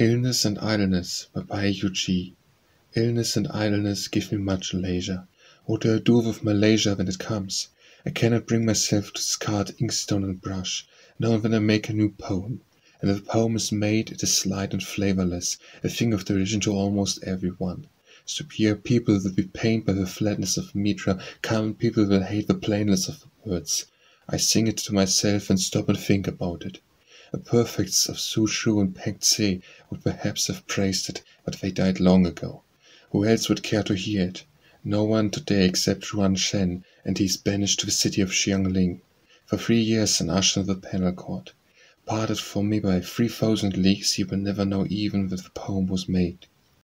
Illness and Idleness by Yu Chi Illness and idleness give me much leisure. What do I do with my leisure when it comes? I cannot bring myself to discard inkstone and brush, not when I make a new poem. And if a poem is made, it is light and flavorless, a thing of derision to almost every one. Superior people will be pained by the flatness of metre, common people will hate the plainness of the words. I sing it to myself and stop and think about it. The Prefects of Soochow and Peng Tse would perhaps have praised it, but they died long ago. Who else would care to hear it? No one today except Yuan Chen, and he is banished to the city of Chiang-ling. For three years an usher in the penal court. Parted from me by three thousand leagues, he will never know even that the poem was made.